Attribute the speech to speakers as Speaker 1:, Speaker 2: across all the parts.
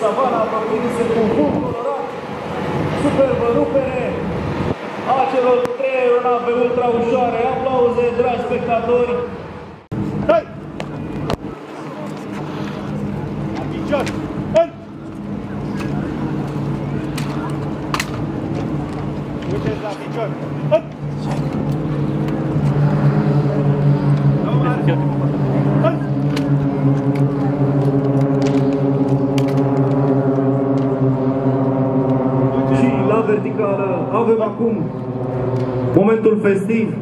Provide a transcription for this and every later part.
Speaker 1: Savana apropiindu-se cu un fum colorat, superbă rupere a celor trei aeronave ultra ușoare. Aplauze, dragi spectatori!
Speaker 2: Hai! La picior! În! Uite-ți la picior! În! În!
Speaker 1: Și la verticală avem acum momentul festiv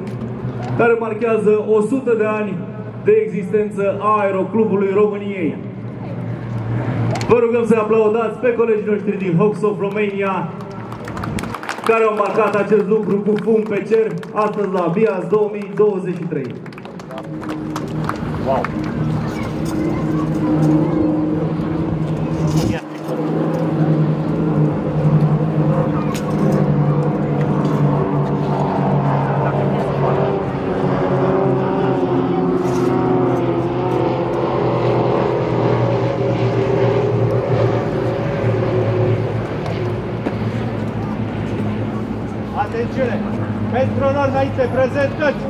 Speaker 1: care marchează 100 de ani de existență a Aeroclubului României. Vă rugăm să aplaudați pe colegii noștri din Hawks of Romania care au marcat acest lucru cu fum pe cer astăzi la Bias 2023.
Speaker 2: Wow! representantes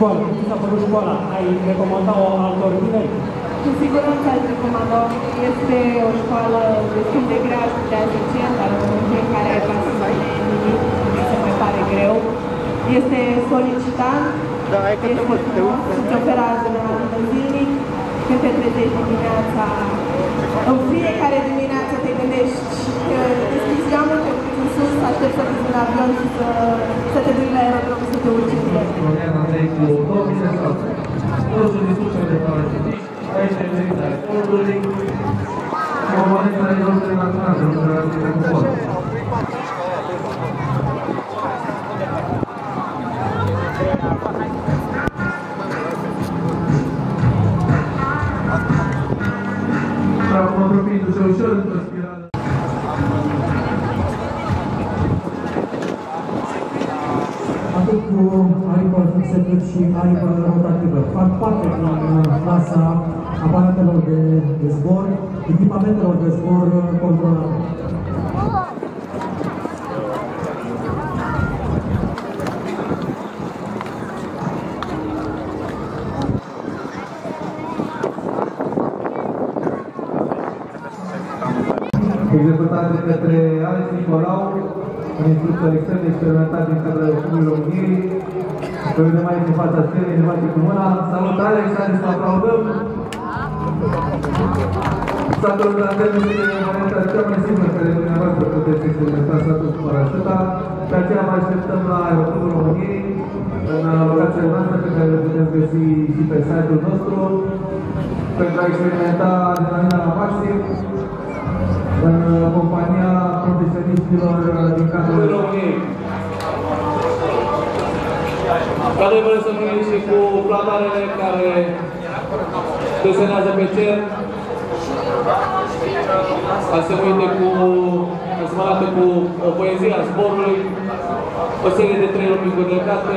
Speaker 3: școală, cum s-a părut școala? Ai recomanda-o altor tineri?
Speaker 4: Cu siguranță aș recomanda Este o școală destul de grea, aș putea zice, dar în fiecare pas nimic mi se mai pare greu. Este solicitant,
Speaker 5: Da, hai că te
Speaker 4: este
Speaker 5: văd, te
Speaker 4: frumos,
Speaker 5: uit.
Speaker 4: îți oferă adrenalina zilnic, când te trezești dimineața, în fiecare dimineață te gândești că deschizi geamul, te uiți în sus, aștepți să vii în avion și să, să te duci la aerodrom să te urci în bilet.
Speaker 6: Florian Andrei cu 2006. Cursul de succes de parachutiști, aici e merită ai sportului, componenta de jocurile naționale, jocurile de sport. Și
Speaker 3: și aripă rotativă. Fac parte din uh, clasa aparatelor de, de zbor, echipamentelor de zbor uh, controlate.
Speaker 6: executat de către Alex Nicolau, un instructor extrem de experimentat din cadrul Clubului României. Îl vedem aici în fața scenei, ne face cu mâna. Salut Alex, haideți să aplaudăm! Satul de la termen este varianta cea mai simplă care dumneavoastră puteți experimenta satul cu parașuta. Pe aceea vă așteptăm la Aeroportul României, în locația noastră pe care le puteți găsi și pe site-ul nostru, pentru a experimenta adrenalina la maxim în compania profesioniștilor din cadrul
Speaker 1: României. Ca noi vrem să fim și cu platanele care desenează pe cer, asemuite cu, asemănate cu o poezie a zborului, o serie de trei lumi legate,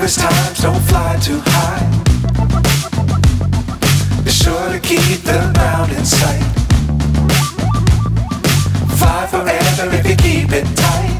Speaker 7: dangerous times, don't fly too high.
Speaker 2: Be sure to keep the ground in sight. Fly forever if you keep it tight.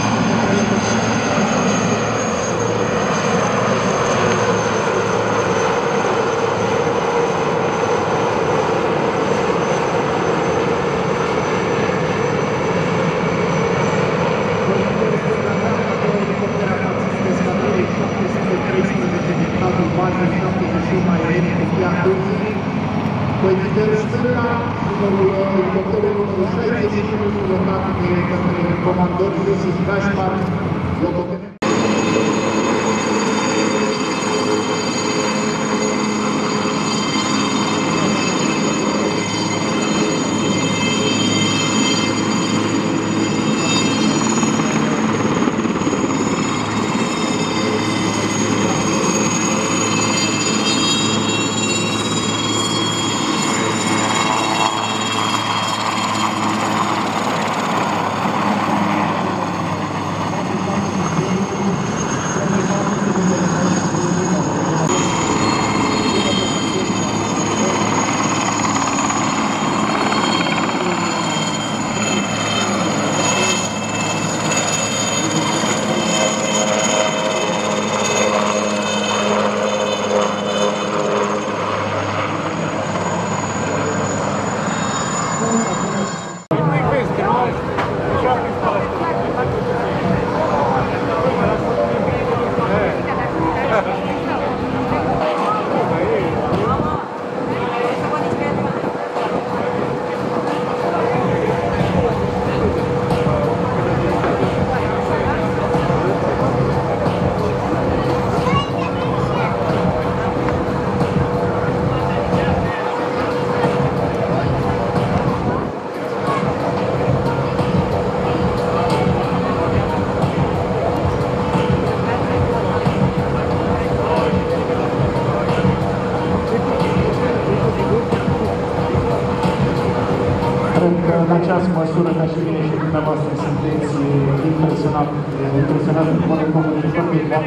Speaker 8: comandou que para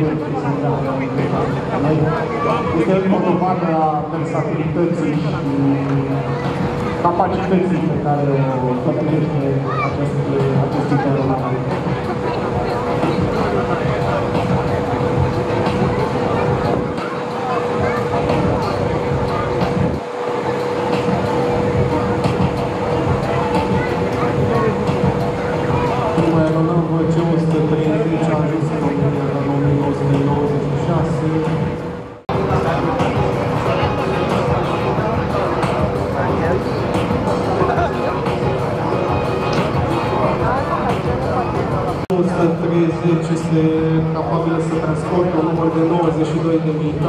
Speaker 8: comunicat de oameni prezentate. Este o dovadă a versatilității și capacității pe care o stăpânește acest,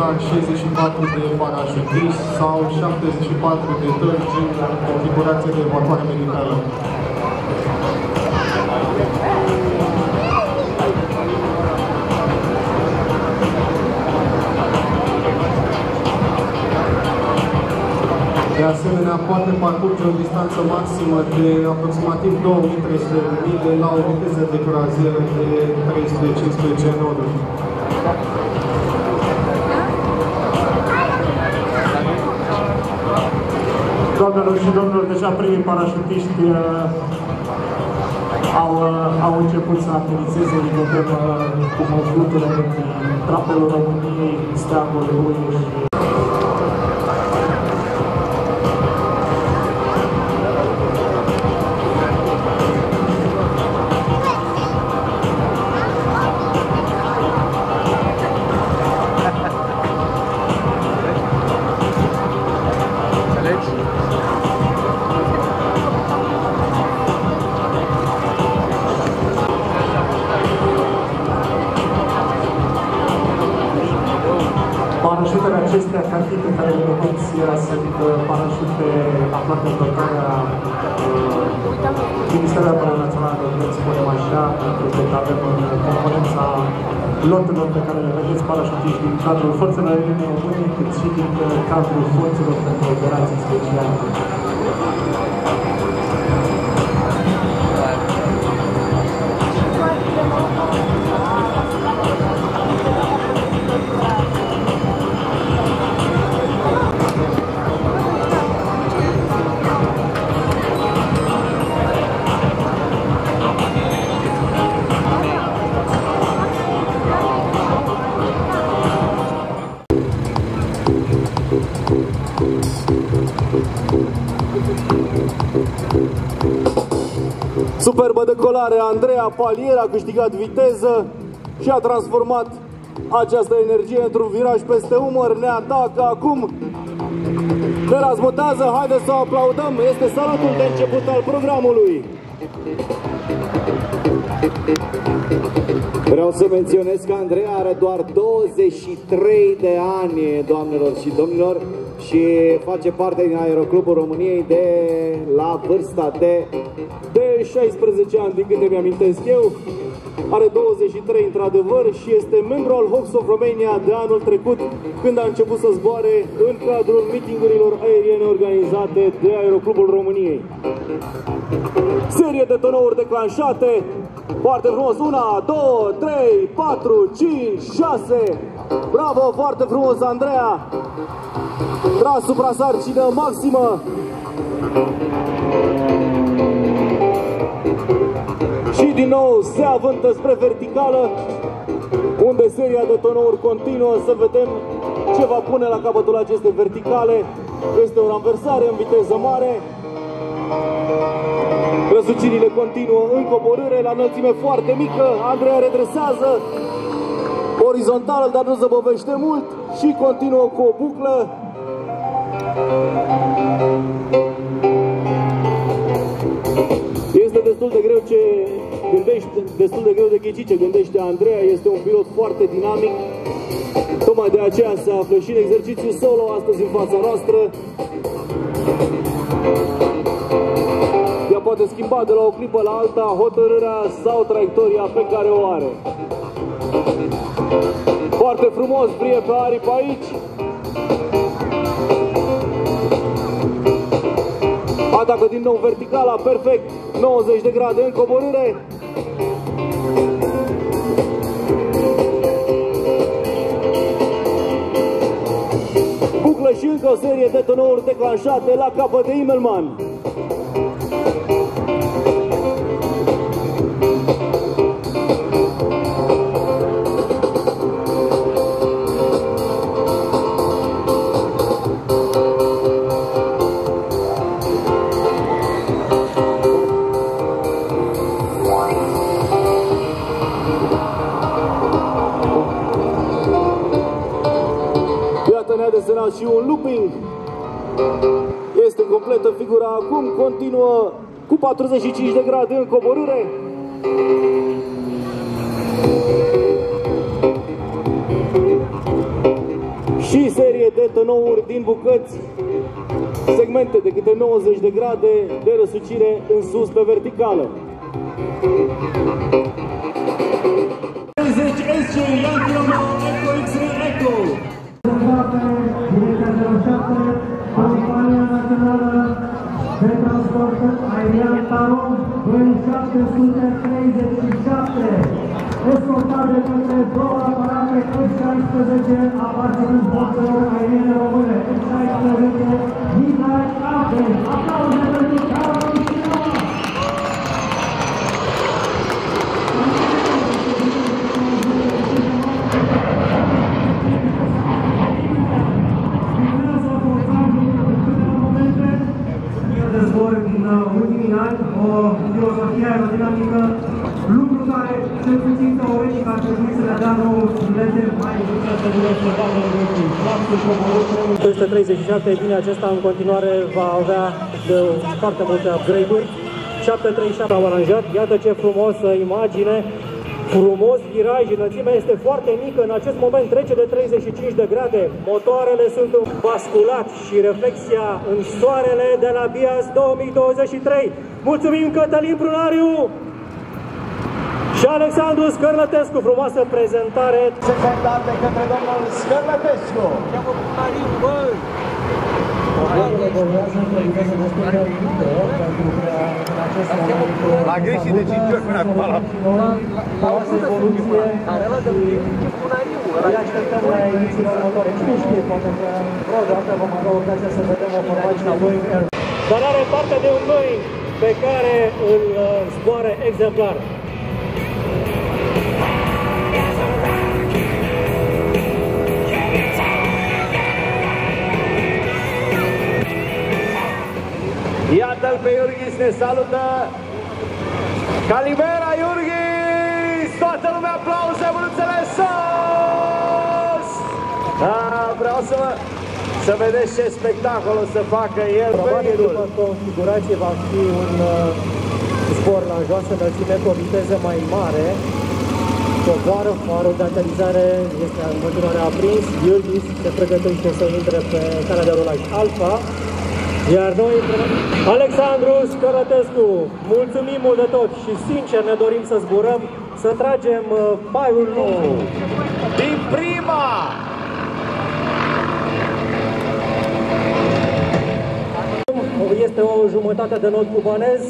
Speaker 8: de militari, 64 de parașutiști sau 74 de tărgi în configurație de evacuare militară. De asemenea, poate parcurge o distanță maximă de aproximativ 2300 de mile la o viteză de croazieră de 315 noduri. Doamnelor și domnilor, deja primii parașutiști uh, au, uh, au început să aterizeze elicopterul uh, cu măfluturile din trapelul României, steagul lui pentru că avem în componența loturilor pe care le vedeți parașutiști din cadrul Forțelor Aeriene Române, cât și din uh, cadrul Forțelor pentru Operații Speciale.
Speaker 1: Superbă decolare, Andreea Palier a câștigat viteză și a transformat această energie într-un viraj peste umăr, ne atacă acum, ne razmutează, haideți să o aplaudăm, este salutul de început al programului.
Speaker 9: Vreau să menționez că Andreea are doar 23 de ani, doamnelor și domnilor, și face parte din Aeroclubul României de la vârsta de
Speaker 1: de 16 ani, din câte mi-amintesc eu, are 23 într-adevăr și este membru al Hawks of Romania de anul trecut, când a început să zboare în cadrul mitingurilor aeriene organizate de Aeroclubul României. Serie de tonouri declanșate, foarte frumos, una, două, trei, patru, cinci, șase, bravo, foarte frumos, Andreea, tras supra sarcină maximă, și din nou se avântă spre verticală, unde seria de tonouri continuă să vedem ce va pune la capătul acestei verticale. Este o ranversare în viteză mare. Răsucirile continuă în coborâre la înălțime foarte mică. Andreea redresează orizontală, dar nu zăbovește mult și continuă cu o buclă. Este destul de greu ce gândește, destul de greu de ghicit ce gândește Andreea, este un pilot foarte dinamic. Tocmai de aceea se află și în exercițiu solo astăzi în fața noastră. Ea poate schimba de la o clipă la alta hotărârea sau traiectoria pe care o are. Foarte frumos, brie pe aripi aici. Atacă din nou verticala, perfect, 90 de grade în coborâre. Buclă și încă o serie de tonouri declanșate la capăt de Immelman. Și un looping. Este completă figura acum, continuă cu 45 de grade în coborâre. Și serie de tonouri din bucăți, segmente de câte 90 de grade de răsucire în sus pe verticală.
Speaker 2: De Transport Aerian Taron, B737, escortat de către două aparate F-16 aparținând forțelor aeriene române, F-16 Midnight Apple. Aplauze pentru zbor din uh, ultimii ani, o filosofie aerodinamică, lucru care, cel puțin teoretic, ar trebui să ne dea nouă bilete mai multe să nu observată în ultimii. Faptul coborât
Speaker 10: 237, e bine, acesta în continuare va avea de foarte multe upgrade-uri. 737 am aranjat, iată ce frumoasă imagine
Speaker 2: frumos viraj, înălțimea este foarte mică, în acest moment trece de 35 de grade, motoarele sunt basculat și reflexia în soarele de la Bias 2023. Mulțumim Cătălin Brunariu și Alexandru Scărlătescu, frumoasă prezentare.
Speaker 9: Secundat de către domnul Scărlătescu.
Speaker 3: Problemele evoluează într-o viteză destul de mică, pentru că în acest moment...
Speaker 9: A greșit de 5 ori până acum la...
Speaker 3: Frumoasă evoluție îi așteptăm la edițiile următoare. Cine știe, poate că vreodată vom avea ocazia să vedem o formație Boeing Air.
Speaker 2: Dar are parte de un Boeing pe care îl uh, zboară exemplar.
Speaker 9: Iată-l pe Iurghis, ne salută Calimera Iurghis! Toată lumea aplauze, mânuțele sus! Da, vreau să vă, să vedeți ce spectacol o să facă el
Speaker 2: Probabil
Speaker 9: Boeing-ul.
Speaker 2: după configurație va fi un uh, zbor la joasă înălțime cu o viteză mai mare. Coboară, farul de aterizare este în continuare aprins. Iurghis se pregătește să intre pe calea de rulaj Alfa. Iar noi, Alexandru Scărătescu, mulțumim mult de tot și sincer ne dorim să zburăm, să tragem uh, paiul nou.
Speaker 9: Din prima!
Speaker 2: Este o jumătate de not cubanez,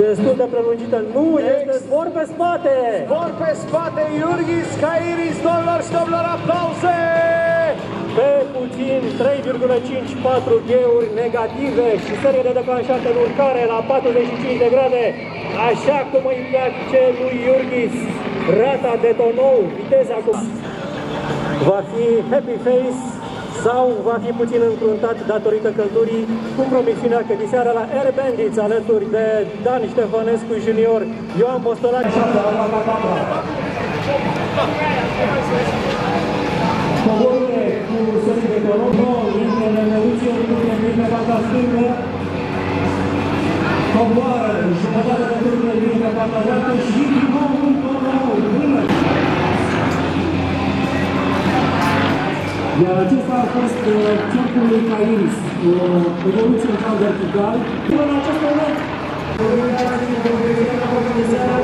Speaker 2: destul de prelungită. Nu, este zbor pe spate!
Speaker 9: Zbor pe spate, Iurghis Cairis, domnilor și domnilor, aplauze!
Speaker 2: Pe puțin 3,54 gheuri negative și serie de declanșate în urcare la 45 de grade, așa cum îi place lui Iurghis. Rata de tonou, viteza cu... Va fi happy face sau va fi puțin încruntat datorită căldurii, cum promisiunea că diseară la Air Bandits alături de Dan Ștefănescu Junior, Ioan Postolac.
Speaker 3: Coborurile cu serii de Toronto, intră în Neuție, lucrurile vin pe partea stângă. Coboară, jumătate de lucrurile vin pe partea dreaptă și fost uh, cercul lui Cairis, o evoluție în cal vertical. Până în acest moment,
Speaker 11: Manager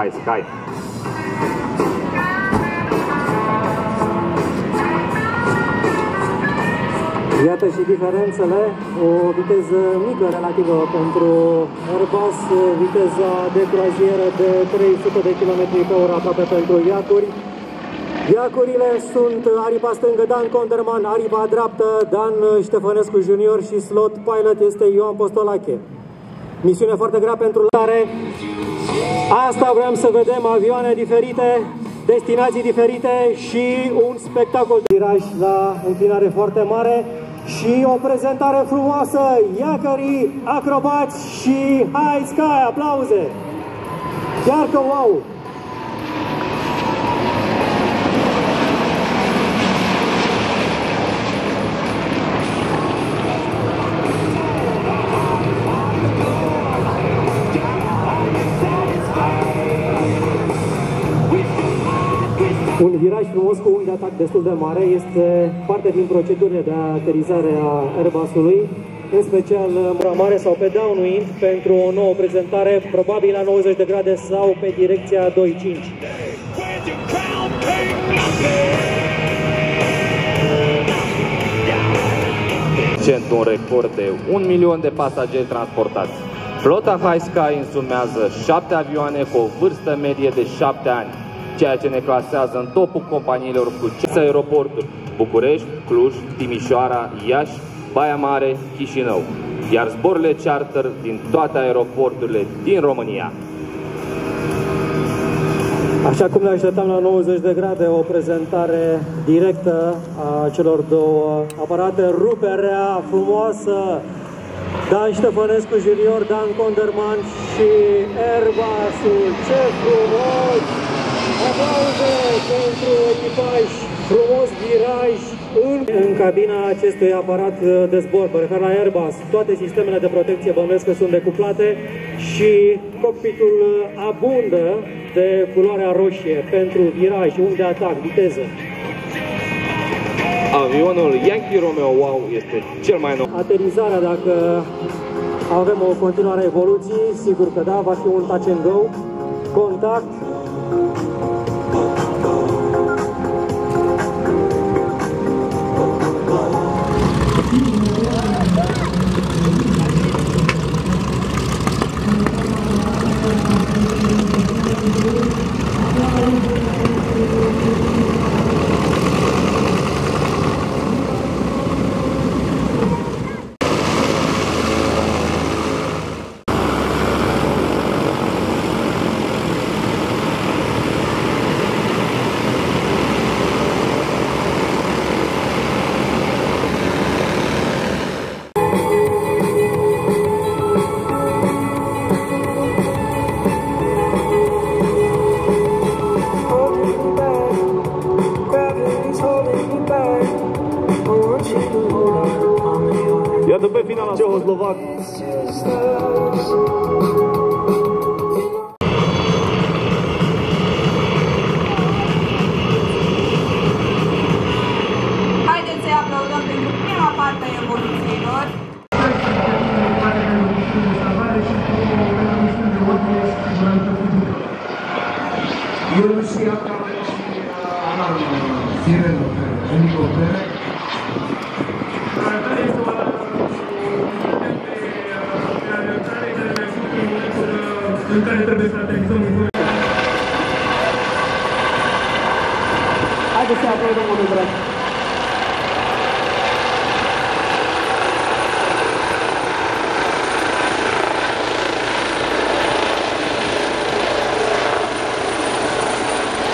Speaker 11: High Sky.
Speaker 2: Iată și diferențele, o viteză mică relativă pentru Airbus, viteza de croazieră de 300 de km pe oră aproape pentru iacuri. Iacurile sunt aripa stângă Dan Conderman, aripa dreaptă Dan Ștefănescu Junior și slot pilot este Ioan Postolache. Misiune foarte grea pentru care asta vrem să vedem, avioane diferite, destinații diferite și un spectacol de viraj la înclinare foarte mare și o prezentare frumoasă, iacării, acrobați și high sky, aplauze! Chiar că wow! Un viraj frumos cu unghi de atac destul de mare este parte din procedurile de aterizare a Airbus-ului, în special la mare sau pe downwind pentru o nouă prezentare, probabil la 90 de grade sau pe direcția 2.5.
Speaker 11: Cent un record de 1 milion de pasageri transportați. Flota High Sky însumează 7 avioane cu o vârstă medie de 7 ani, ceea ce ne clasează în topul companiilor cu 5 aeroporturi. București, Cluj, Timișoara, Iași, Baia Mare, Chișinău, iar zborurile charter din toate aeroporturile din România.
Speaker 2: Așa cum ne așteptam la 90 de grade, o prezentare directă a celor două aparate, ruperea frumoasă, Dan Ștefănescu junior, Dan Conderman și Airbusul, ce frumos! Aplauze pentru echipaj, frumos viraj în, în cabina acestui aparat de zbor, mă refer la Airbus. Toate sistemele de protecție bănuiesc că sunt decuplate și cockpitul abundă de culoarea roșie pentru viraj, unghi de atac, viteză.
Speaker 11: Avionul Yankee Romeo Wow este cel mai nou.
Speaker 2: Aterizarea, dacă avem o continuare a evoluției, sigur că da, va fi un touch and go,
Speaker 1: contato. Pe finala Cehoslovac.